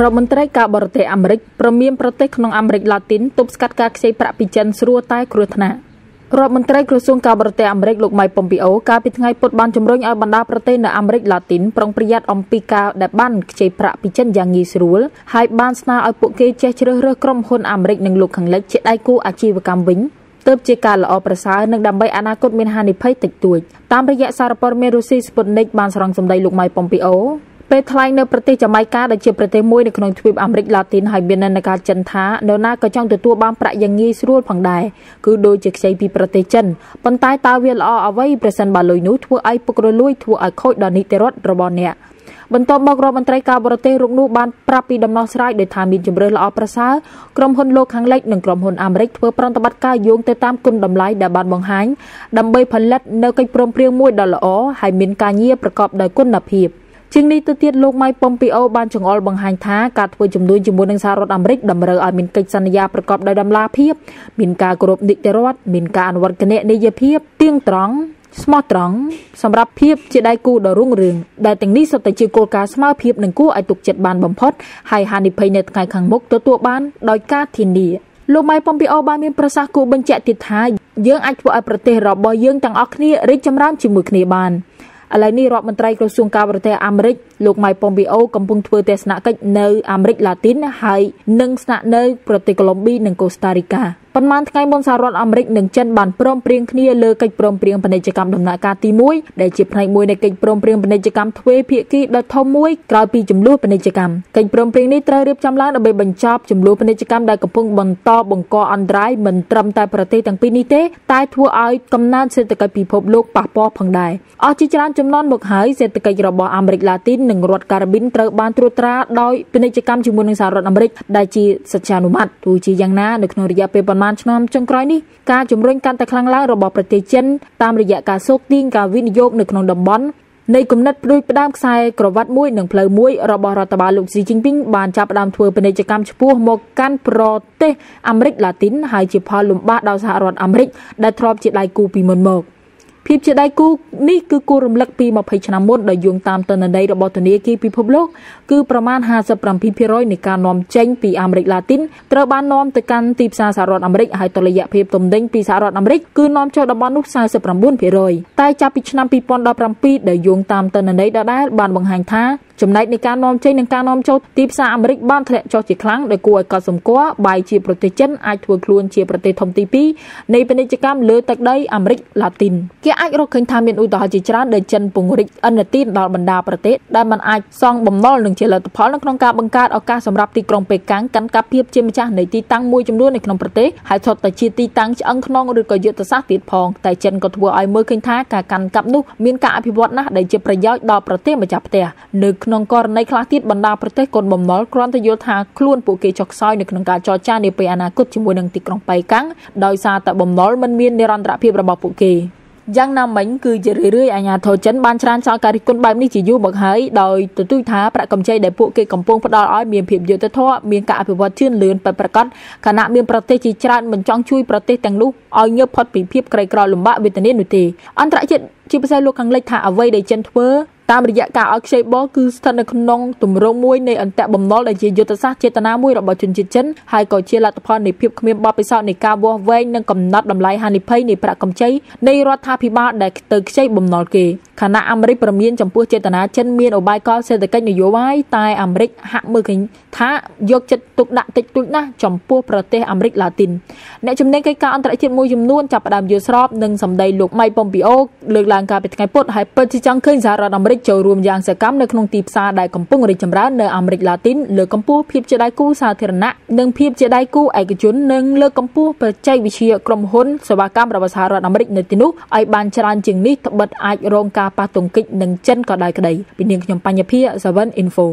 រដ្ឋមន្ត្រីការបរទេសអាមេរិកព្រមមានប្រទេសក្នុងអាមេរិកឡាទីនទប់ស្កាត់ការខ្ចីប្រាក់ពីចិនស្រួលតែគ្រោះថ្នាក់រដ្ឋមន្ត្រីក្រសួងការបរទេសអាមេរិកលោកម៉ៃប៉ុមពីអូកាលពីថ្ងៃពុធបានជំរុញឲ្យបណ្ដាប្រទេសនៅអាមេរិកឡាទីនប្រុងប្រយ័ត្នអំពីការដែលបានខ្ចីប្រាក់ពីចិនយ៉ាងងាយស្រួលហើយបានស្នើឲ្យពួកគេចេះជ្រើសរើសក្រុមហ៊ុនអាមេរិកនិងលោកខាងលិចជាដៃគូអាជីវកម្មវិញទើបជាការល្អប្រសើរនិងដើម្បីអនាគតមានហានិភ័យតិចតួចតាមរយៈសារព័ត៌មានរុស្ស៊ីស្ពុតនិកបានស្រង់សម្ដីលោកម៉ៃប៉ុមពីអូ ពេលថ្លែងនៅប្រទេសចាំៃកាដែលជាប្រទេសមួយនៅក្នុងទ្វីបអាមេរិកឡាទីនហើយមាននាការចិនថានរណាក៏ចង់ទទួលបានប្រាក់យ៉ាងងាយស្រួលផងដែរគឺដូចជាខ្ចីពីប្រទេសចិនប៉ុន្តែតើវាល្អអ្វីប្រសិនបើលុយនោះធ្វើឲ្យពុករលួយធ្វើឲ្យខូចដល់នីតិរដ្ឋរបស់អ្នកបន្ទាប់មករដ្ឋមន្ត្រីការបរទេសរូបនោះបានប្រាប់ពីដំណោះស្រាយដោយថាមានជំរឿនល្អប្រសើរក្រុមហ៊ុនលោកខាងលិចនិងក្រុមហ៊ុនអាមេរិកធ្វើប្រតិបត្តិការយោងទៅតាមគុណតម្លៃដែលបានបង្ហាញដើម្បីផលិតនៅកិច្ចព្រមព្រៀងមួយដ៏ល្អហើយមានការងារប្រកបដោយគុណភាព ជាងនេះទៅទៀតលោកម៉ៃប៉ុមពីអូបានចង្អុលបង្ហាញថាការធ្វើជំនួយជាមួយនឹងសហរដ្ឋអាមេរិកតម្រូវឲ្យមានកិច្ចសន្យាប្រកបដោយតម្លាភាពមានការគោរពនីតិរដ្ឋមានការអនុវត្តគណនេយ្យភាពទៀងត្រង់ស្មោះត្រង់សម្រាប់ភាពជាដៃគូដ៏រុងរឿងដែលទាំងនេះសុទ្ធតែជាគោលការណ៍ស្មើភាពនិងគួរឲ្យទុកចិត្តបានបំផុតហើយហានិភ័យនៅថ្ងៃខាងមុខទទួលបានដោយការធានាលោកម៉ៃប៉ុមពីអូបានមានប្រសាសន៍គួរបញ្ជាក់ទៀតថាយើងអាចធ្វើឲ្យប្រទេសរបស់យើងទាំងអស់គ្នារីកចម្រើនជាមួយគ្នាបាន ឥឡូវនេះរដ្ឋមន្ត្រីក្រសួងការបរទេសអាមេរិកលោកម៉ៃប៉ុមពីអូកំពុងធ្វើទស្សនកិច្ចនៅអាមេរិកឡាទីនហើយនឹងស្នាក់នៅប្រទេសកូឡុំប៊ីនិងកូស្តារីកាប៉ុន្មានថ្ងៃមុនសហរដ្ឋអាមេរិកនិងចិនបានព្រមព្រៀងគ្នាលើកិច្ចព្រមព្រៀងពាណិជ្ជកម្មដំណាក់កាលទី1ដែលជាផ្នែកមួយនៃកិច្ចព្រមព្រៀងពាណិជ្ជកម្មទ្វេភាគីដ៏ធំមួយក្រោយពីចំនួនពាណិជ្ជកម្មកិច្ចព្រមព្រៀងនេះត្រូវរៀបចំឡើងដើម្បីបញ្ចប់ចំនួនពាណិជ្ជកម្មដែលកំពុងបន្តបង្កអន្តរាយមិនត្រឹមតែប្រទេសទាំងពីរនេះទេតែធ្វើឲ្យកំណើនសេដ្ឋកិច្ចពិភពលោកប៉ះពាល់ផងដែរអស់ជាច្រើនចំនួនមកហើយសេដ្ឋកិច្ចរបស់អាមេរិកឡាទីននិងរដ្ឋការ៉ាប៊ីនត្រូវបានត្រួតត្រាដោយពាណិជ្ជកម្មជាមួយនឹងសហរដ្ឋអាមេរិកដែលជាសច្ចានុម័តទោះជាយ៉ាងណានៅក្នុងរយៈពេលប៉ុន្មានឆ្នាំចុងក្រោយនេះការជំរុញកាន់តែខ្លាំងឡើងរបស់ប្រទេសចិនតាមរយៈការសូកទាញការវិនិយោគនៅក្នុងតំបន់នៃគំនិតផ្ដួចផ្ដើមខ្សែក្រវ៉ាត់មួយនិងផ្លូវមួយរបស់រដ្ឋបាលលោកស៊ីជីនពីងបានចាប់ផ្ដើមធ្វើពាណិជ្ជកម្មឆ្ពោះមកកាន់ប្រទេសអាមេរិកឡាទីនហើយជាផលលំបាកដល់សហរដ្ឋអាមេរិកដែលធ្លាប់ជាដៃគូពីមុនមក។ ភាពជាដៃគូនេះគឺគួររំលឹកពី20ឆ្នាំមុនដោយយោងតាមទិន្នន័យរបស់ធនាគារពិភពលោកគឺប្រមាណ57%នៃការនាំចេញពីអាមេរិកឡាទីនត្រូវបាននាំទៅកាន់ទីផ្សារសហរដ្ឋអាមេរិកហើយតុល្យភាពទំនិញពីសហរដ្ឋអាមេរិកគឺនាំចូលតំបន់នោះ49%តែចាប់ពីឆ្នាំ2017ដែលយោងតាមទិន្នន័យដដែលបានបង្ហាញថាចំណែកនៃការនាំចេញនិងការនាំចូលទីផ្សារអាមេរិកបានធ្លាក់ចុះជាខ្លាំងដែលគួរឲ្យកត់សម្គាល់បែជាប្រទេសចិនអាចធ្វើខ្លួនជាប្រទេសធំទី2នៃពាណិជ្ជកម្មលើទឹកដីអាមេរិកឡាទីនគេអាចរកឃើញថាមានឧទាហរណ៍ជាច្រើនដែលចិនពង្រីកអនុទានដល់បណ្ដាប្រទេសដែលมันអាចសងបំណុលនឹងជាលទ្ធផលនៅក្នុងការបង្កើតឱកាសសម្រាប់ទីក្រុងប៉េកាំងកាន់កាប់ភាពជាម្ចាស់នៃទីតាំងមួយចំនួននៅក្នុងប្រទេសហើយថតតែជាទីតាំងឆ្អឹងខ្នងឬក៏យុទ្ធសាស្ត្រទៀតផងតែចិនក៏ធ្វើឲ្យមើលឃើញថាការកាន់កាប់នោះមានការអភិវឌ្ឍណាស់ដែលជាប្រយោជន៍ដល់ប្រទេសម្ចាស់ផ្ទះនៅក្នុងករណីខ្លះទៀតបណ្ដាប្រទេសកូនបំណុលគ្រាន់តែយល់ថាខ្លួនពួកគេចុះខ្សោយនៅក្នុងការចរចានាពេលអនាគតជាមួយនឹងទីក្រុងប៉េកាំងដោយសារតែបំណុលមិនមាននិរន្តរភាពរបស់ពួកគេយ៉ាងណាមិញគឺជារឿយរឿយអាញាធរចិនបានច្រានចោលការរិះគន់បែបនេះជាយូរមកហើយដោយទទូចថាប្រាក់កម្ចីដែលពួកគេកំពុងផ្ដល់ឲ្យមានភាពយុត្តិធម៌មានការអភិវឌ្ឍជឿនលឿនពិតប្រាកដខណៈមានប្រទេសជាច្រើនមិនចង់ជួយប្រទេសទាំងនោះឲ្យងើបផុតពីភាពក្រីក្រលំបាកវេទនានោះទេអន្តរជាតិជាភាសាលោកខាងលិចថាអ្វីដែលចិនធ្វើ តាមរយៈការឲ្យខ្ចីបុលគឺស្ថិតនៅក្នុងទម្រង់មួយនៃអន្តៈបំណុលដែលជាយុទ្ធសាស្ត្រចេតនាមួយរបស់ជនជាតិចិនហើយក៏ជាលទ្ធផលនៃភាពគ្មានបទពិសោធន៍នៃការវាស់វែងនិងកំណត់តម្លៃហានិភ័យនៃប្រាក់កម្ចីនៃរដ្ឋាភិបាលដែលទៅខ្ចីបំណុលគេខណៈអាមេរិកប្រមានចំពោះចេតនាចិនមានឧបាយកលសេដ្ឋកិច្ចនយោបាយតែអាមេរិកហាក់មើលឃើញថាយកចិត្តទុកដាក់តិចតួចណាស់ចំពោះប្រទេសអាមេរិកឡាទីនអ្នកជំនាញកិច្ចការអន្តរជាតិមួយចំនួនចាប់ផ្ដើមយល់ស្របនឹងសម្ដីលោកម៉ៃប៉ុមពីអូលើកឡើងកាលពីថ្ងៃពុធហើយពិតជាចង់ឃើញសហរដ្ឋអាមេរិកចូលរួមយ៉ាងសកម្មនៅក្នុងទីផ្សារដែលកំពុងរីកចម្រើននៅអាមេរិកឡាទីនលើកកម្ពស់ភាពជាដៃគូសាធារណៈនិងភាពជាដៃគូឯកជននិងលើកកម្ពស់បច្ចេកវិទ្យាក្រុមហ៊ុនសេវាកម្មរបស់សហរដ្ឋអាមេរិកនៅទីនោះឲ្យបានច្រើនជាងនេះត្បិតអាចរងការប៉ះទង្គិចនឹងចិនក៏ដោយក្តីពីនាងខ្ញុំបញ្ញភា 7 Info